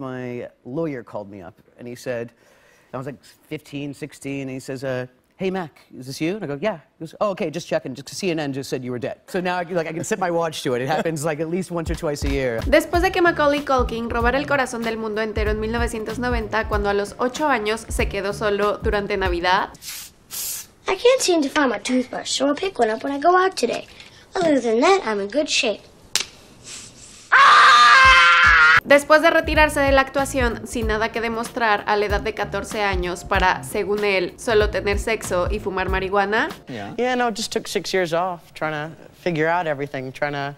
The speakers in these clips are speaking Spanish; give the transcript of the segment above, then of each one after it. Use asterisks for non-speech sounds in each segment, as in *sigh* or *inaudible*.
my lawyer called me up and he said, I was like 15, 16, and he says, uh, hey, Mac, is this you? And I go, yeah. He goes, oh, okay, just checking. Just CNN just said you were dead. So now like, I can set my watch to it. It happens like at least once or twice a year. Después de que Macaulay Culkin robara el corazón del mundo entero en 1990, cuando a los 8 años se quedó solo durante Navidad, I can't seem to find my toothbrush, so I'll pick one up when I go out today. Other than that, I'm in good shape. Después de retirarse de la actuación sin nada que demostrar a la edad de 14 años para, según él, solo tener sexo y fumar marihuana, Yeah. Yeah, no, just took six years off trying to figure out everything, trying to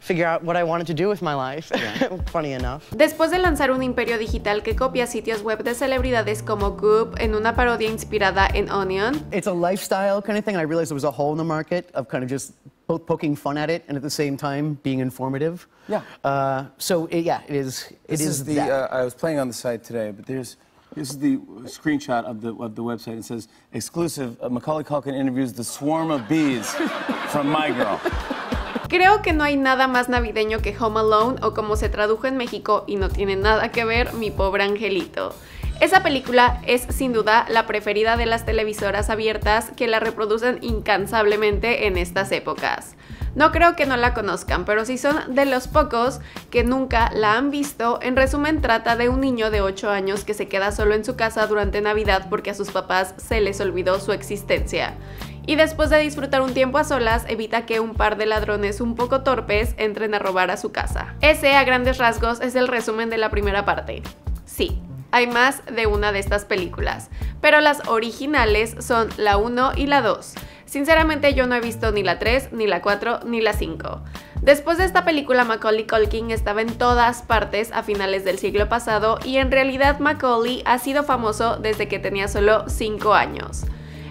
figure out what I wanted to do with my life. *laughs* Funny enough. después de lanzar un imperio digital que copia sitios web de celebridades como Goop en una parodia inspirada en Onion, It's a lifestyle kind of thing, and I realized there was a hole in the market of kind of just both poking fun at it and at the same time being informative. Yeah. Uh, so it, yeah, it is. It This is, is the. that. Uh, I was playing on the site today, but there's. This is the screenshot of the of the website. It says exclusive. Uh, Macaulay Culkin interviews the swarm of bees from My Girl. Creo que no hay nada más navideño que Home Alone o como se tradujo en México y no tiene nada que ver Mi pobre angelito. Esa película es sin duda la preferida de las televisoras abiertas que la reproducen incansablemente en estas épocas. No creo que no la conozcan, pero si son de los pocos que nunca la han visto, en resumen trata de un niño de 8 años que se queda solo en su casa durante Navidad porque a sus papás se les olvidó su existencia y después de disfrutar un tiempo a solas evita que un par de ladrones un poco torpes entren a robar a su casa. Ese a grandes rasgos es el resumen de la primera parte. Sí, hay más de una de estas películas, pero las originales son la 1 y la 2. Sinceramente yo no he visto ni la 3, ni la 4, ni la 5. Después de esta película Macaulay Culkin estaba en todas partes a finales del siglo pasado y en realidad Macaulay ha sido famoso desde que tenía solo 5 años.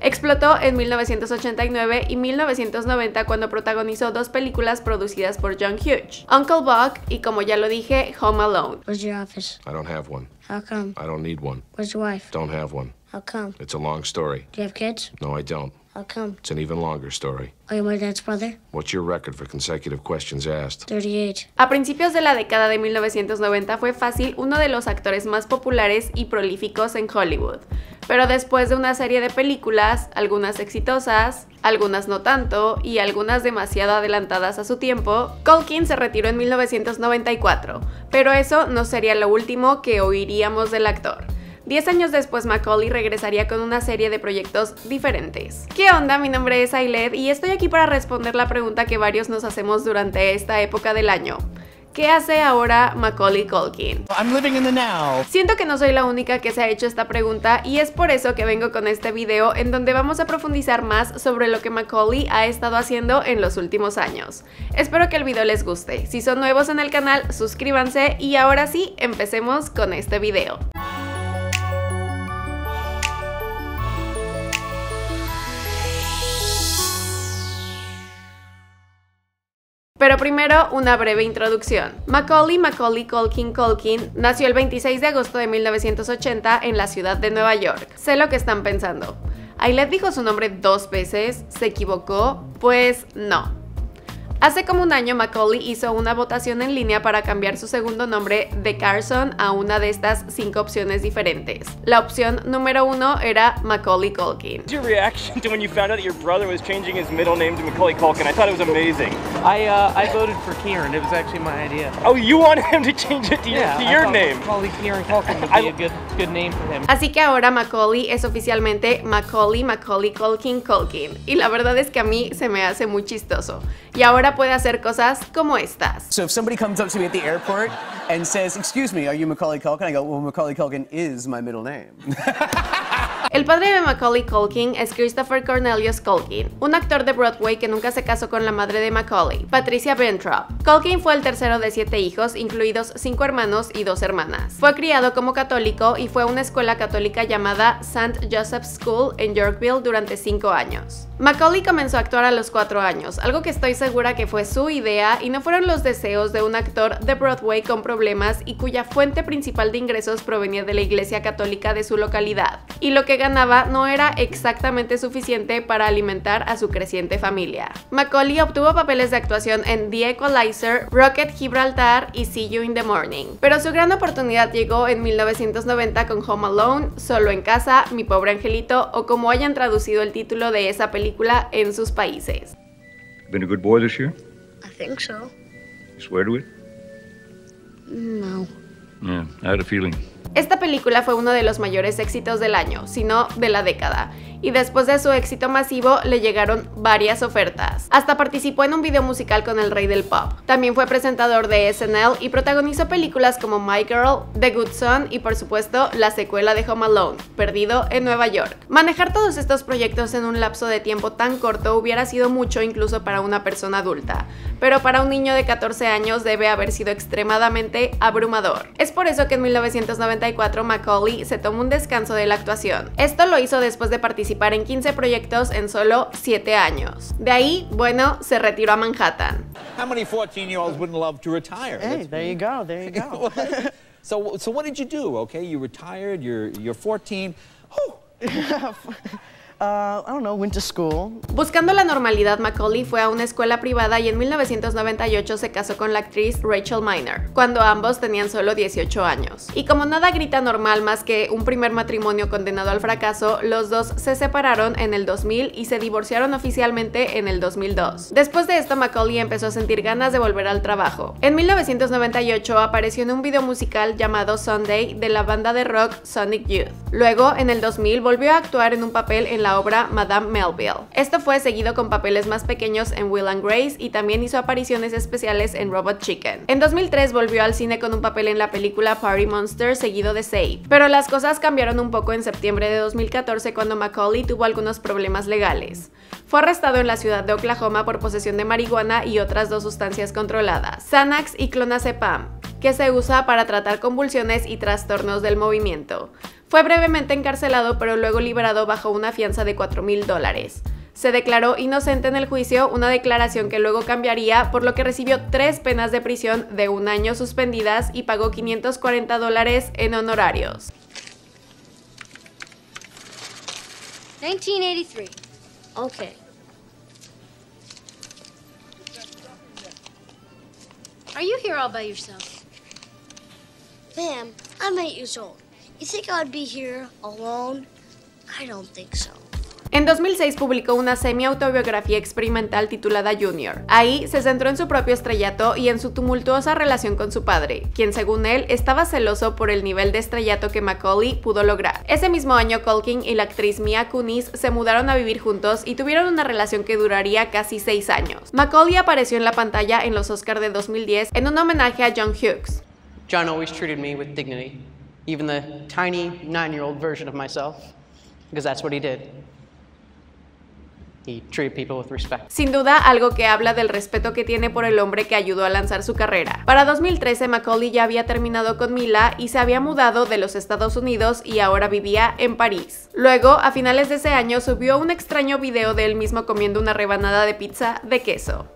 Explotó en 1989 y 1990 cuando protagonizó dos películas producidas por John Hughes, Uncle Buck y como ya lo dije, Home Alone. Where's your office? I don't have one. How come? I don't need one. Where's your wife? Don't have one. How come? It's a long story. Do you have kids? No, I don't. How come? It's an even longer story. Are you my dad's brother? What's your record for consecutive questions asked? 38. A principios de la década de 1990 fue fácil uno de los actores más populares y prolíficos en Hollywood. Pero después de una serie de películas, algunas exitosas, algunas no tanto y algunas demasiado adelantadas a su tiempo, Culkin se retiró en 1994. Pero eso no sería lo último que oiríamos del actor. Diez años después, Macaulay regresaría con una serie de proyectos diferentes. ¿Qué onda? Mi nombre es Ailed y estoy aquí para responder la pregunta que varios nos hacemos durante esta época del año. ¿Qué hace ahora Macaulay Culkin? I'm living in the now. Siento que no soy la única que se ha hecho esta pregunta y es por eso que vengo con este video en donde vamos a profundizar más sobre lo que Macaulay ha estado haciendo en los últimos años. Espero que el video les guste. Si son nuevos en el canal, suscríbanse y ahora sí, empecemos con este video. Pero primero, una breve introducción. Macaulay Macaulay Culkin Culkin nació el 26 de agosto de 1980 en la ciudad de Nueva York. Sé lo que están pensando. Ailet dijo su nombre dos veces, ¿se equivocó? Pues no. Hace como un año Macaulay hizo una votación en línea para cambiar su segundo nombre de Carson a una de estas cinco opciones diferentes. La opción número uno era Macaulay Culkin. What's your reaction to when you found out that your brother was changing his middle name to Macaulay Culkin? I thought it was amazing. I uh, I voted for Kieran. It was actually my idea. Oh, you wanted him to change it to your, Yeah, to I your thought name. Macaulay Kieran Culkin would I- be a good good name for him. Así que ahora Macaulay es oficialmente Macaulay Macaulay Culkin Culkin. Y la verdad es que a mí se me hace muy chistoso. Y ahora puede hacer cosas como estas. So if somebody comes up to me at the airport and says, "Excuse me, are you Macaulay Culkin?" I go, "Well, Macaulay Culkin is my middle name." *laughs* El padre de Macaulay Culkin es Christopher Cornelius Culkin, un actor de Broadway que nunca se casó con la madre de Macaulay, Patricia Bentrop. Culkin fue el tercero de siete hijos, incluidos cinco hermanos y dos hermanas. Fue criado como católico y fue a una escuela católica llamada St. Joseph's School en Yorkville durante cinco años. Macaulay comenzó a actuar a los cuatro años, algo que estoy segura que fue su idea y no fueron los deseos de un actor de Broadway con problemas y cuya fuente principal de ingresos provenía de la iglesia católica de su localidad. Y lo que ganaba no era exactamente suficiente para alimentar a su creciente familia. Macaulay obtuvo papeles de actuación en The Equalizer, Rocket Gibraltar y See You in the Morning, pero su gran oportunidad llegó en 1990 con Home Alone, Solo en casa, Mi pobre angelito o como hayan traducido el título de esa película en sus países. Been a good boy this year? I think so. You swear to it? No. Yeah, I had a feeling. Esta película fue uno de los mayores éxitos del año, si no de la década, y después de su éxito masivo le llegaron varias ofertas. Hasta participó en un video musical con el rey del pop. También fue presentador de SNL y protagonizó películas como My Girl, The Good Son y por supuesto la secuela de Home Alone, Perdido en Nueva York. Manejar todos estos proyectos en un lapso de tiempo tan corto hubiera sido mucho incluso para una persona adulta, pero para un niño de 14 años debe haber sido extremadamente abrumador. Es por eso que en 1994 Macaulay se tomó un descanso de la actuación. Esto lo hizo después de participar en 15 proyectos en solo 7 años. De ahí, bueno, se retiró a Manhattan. How many 14-year-olds wouldn't love to retire? Hey, there you go, there you go. *laughs* so, so what did you do? Okay, you retired. You're you're 14. Whew. *laughs* Uh, I don't know, went to school. Buscando la normalidad, Macaulay fue a una escuela privada y en 1998 se casó con la actriz Rachel Miner, cuando ambos tenían solo 18 años. Y como nada grita normal más que un primer matrimonio condenado al fracaso, los dos se separaron en el 2000 y se divorciaron oficialmente en el 2002. Después de esto, Macaulay empezó a sentir ganas de volver al trabajo. En 1998 apareció en un video musical llamado Sunday de la banda de rock Sonic Youth. Luego, en el 2000, volvió a actuar en un papel en la obra Madame Melville. Esto fue seguido con papeles más pequeños en Will and Grace y también hizo apariciones especiales en Robot Chicken. En 2003 volvió al cine con un papel en la película Party Monster seguido de Save. Pero las cosas cambiaron un poco en septiembre de 2014 cuando Macaulay tuvo algunos problemas legales. Fue arrestado en la ciudad de Oklahoma por posesión de marihuana y otras dos sustancias controladas, Xanax y clonazepam, que se usa para tratar convulsiones y trastornos del movimiento. Fue brevemente encarcelado pero luego liberado bajo una fianza de 4 mil dólares. Se declaró inocente en el juicio, una declaración que luego cambiaría, por lo que recibió tres penas de prisión de un año suspendidas y pagó 540 dólares en honorarios. 1983. Okay. Are you here all by yourself? Ma'am, I'm eight years old. You think I'd be here alone? I don't think so. En 2006 publicó una semi-autobiografía experimental titulada Junior. Ahí se centró en su propio estrellato y en su tumultuosa relación con su padre, quien según él estaba celoso por el nivel de estrellato que Macaulay pudo lograr. Ese mismo año Culkin y la actriz Mia Kunis se mudaron a vivir juntos y tuvieron una relación que duraría casi seis años. Macaulay apareció en la pantalla en los Oscars de 2010 en un homenaje a John Hughes. John always treated me with dignity, even the tiny nine-year-old version of myself, because that's what he did. He treated people with respect. Sin duda, algo que habla del respeto que tiene por el hombre que ayudó a lanzar su carrera. Para 2013, Macaulay ya había terminado con Mila y se había mudado de los Estados Unidos y ahora vivía en París. Luego, a finales de ese año, subió un extraño video de él mismo comiendo una rebanada de pizza de queso.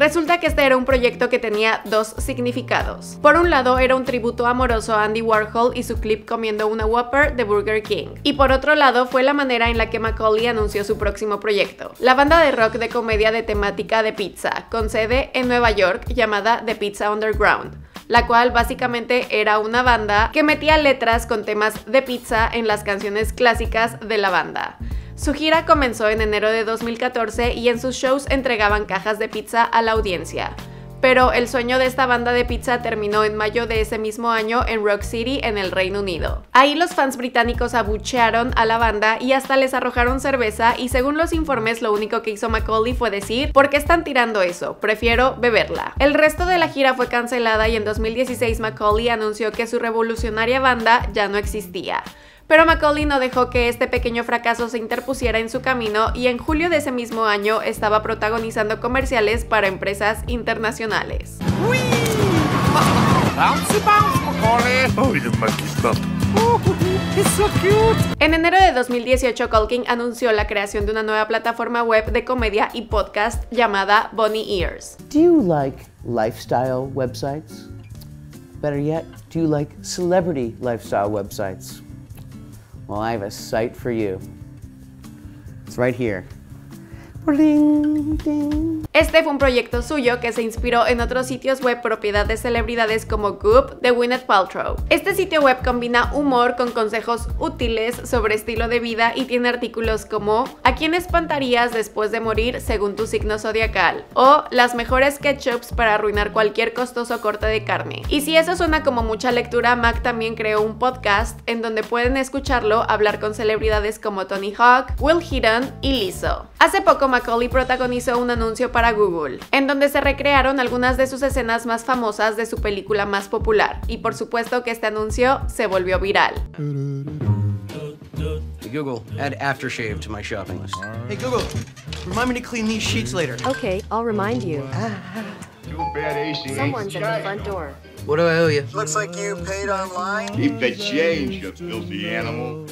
Resulta que este era un proyecto que tenía dos significados. Por un lado, era un tributo amoroso a Andy Warhol y su clip comiendo una Whopper de Burger King. Y por otro lado, fue la manera en la que Macaulay anunció su próximo proyecto, la banda de rock de comedia de temática de pizza, con sede en Nueva York llamada The Pizza Underground la cual básicamente era una banda que metía letras con temas de pizza en las canciones clásicas de la banda. Su gira comenzó en enero de 2014 y en sus shows entregaban cajas de pizza a la audiencia. Pero el sueño de esta banda de pizza terminó en mayo de ese mismo año en Rock City, en el Reino Unido. Ahí los fans británicos abuchearon a la banda y hasta les arrojaron cerveza y según los informes lo único que hizo Macaulay fue decir, ¿por qué están tirando eso? Prefiero beberla. El resto de la gira fue cancelada y en 2016 Macaulay anunció que su revolucionaria banda ya no existía. Pero Macaulay no dejó que este pequeño fracaso se interpusiera en su camino y en julio de ese mismo año estaba protagonizando comerciales para empresas internacionales. En enero de 2018, Culkin anunció la creación de una nueva plataforma web de comedia y podcast llamada Bonnie Ears. Do you like lifestyle websites? Better yet, do you like celebrity lifestyle websites? Well, I have a site for you. It's right here. Este fue un proyecto suyo que se inspiró en otros sitios web propiedad de celebridades como Goop de Gwyneth Paltrow. Este sitio web combina humor con consejos útiles sobre estilo de vida y tiene artículos como ¿A quién espantarías después de morir según tu signo zodiacal? o las mejores ketchups para arruinar cualquier costoso corte de carne. Y si eso suena como mucha lectura, Mac también creó un podcast en donde pueden escucharlo hablar con celebridades como Tony Hawk, Will Heaton y Lizzo. Hace poco Macaulay protagonizó un anuncio para Google, en donde se recrearon algunas de sus escenas más famosas de su película más popular, y por supuesto que este anuncio se volvió viral. Hey, Google, add aftershave to my shopping list. Hey, Google, remind me to clean these sheets later. Okay, I'll remind you. Too bad AC Someone's at the front door. What do I owe you? Looks like you paid online. Keep the change, you filthy animal.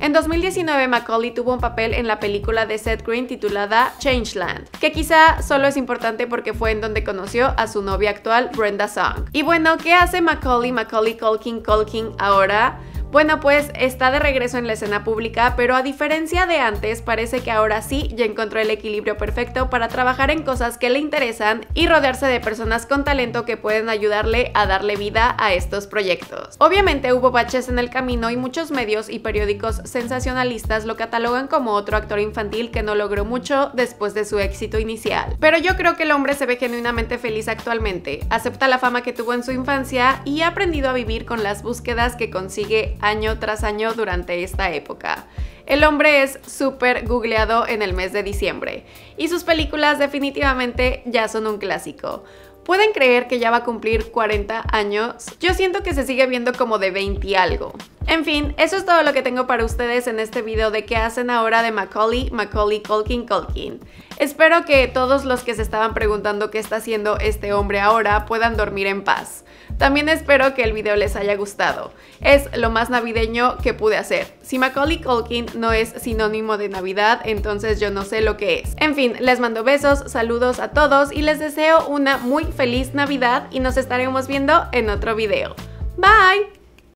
En 2019, Macaulay tuvo un papel en la película de Seth Green titulada Changeland, que quizá solo es importante porque fue en donde conoció a su novia actual, Brenda Song. Y bueno, ¿qué hace Macaulay, Macaulay Culkin, Culkin ahora? Bueno, pues está de regreso en la escena pública, pero a diferencia de antes, parece que ahora sí ya encontró el equilibrio perfecto para trabajar en cosas que le interesan y rodearse de personas con talento que pueden ayudarle a darle vida a estos proyectos. Obviamente hubo baches en el camino y muchos medios y periódicos sensacionalistas lo catalogan como otro actor infantil que no logró mucho después de su éxito inicial. Pero yo creo que el hombre se ve genuinamente feliz actualmente, acepta la fama que tuvo en su infancia y ha aprendido a vivir con las búsquedas que consigue año tras año durante esta época. El hombre es súper googleado en el mes de diciembre y sus películas definitivamente ya son un clásico. ¿Pueden creer que ya va a cumplir 40 años? Yo siento que se sigue viendo como de 20 y algo. En fin, eso es todo lo que tengo para ustedes en este video de qué hacen ahora de Macaulay, Macaulay Culkin Culkin. Espero que todos los que se estaban preguntando qué está haciendo este hombre ahora puedan dormir en paz. También espero que el video les haya gustado. Es lo más navideño que pude hacer. Si Macaulay Culkin no es sinónimo de Navidad, entonces yo no sé lo que es. En fin, les mando besos, saludos a todos y les deseo una muy feliz Navidad y nos estaremos viendo en otro video. Bye!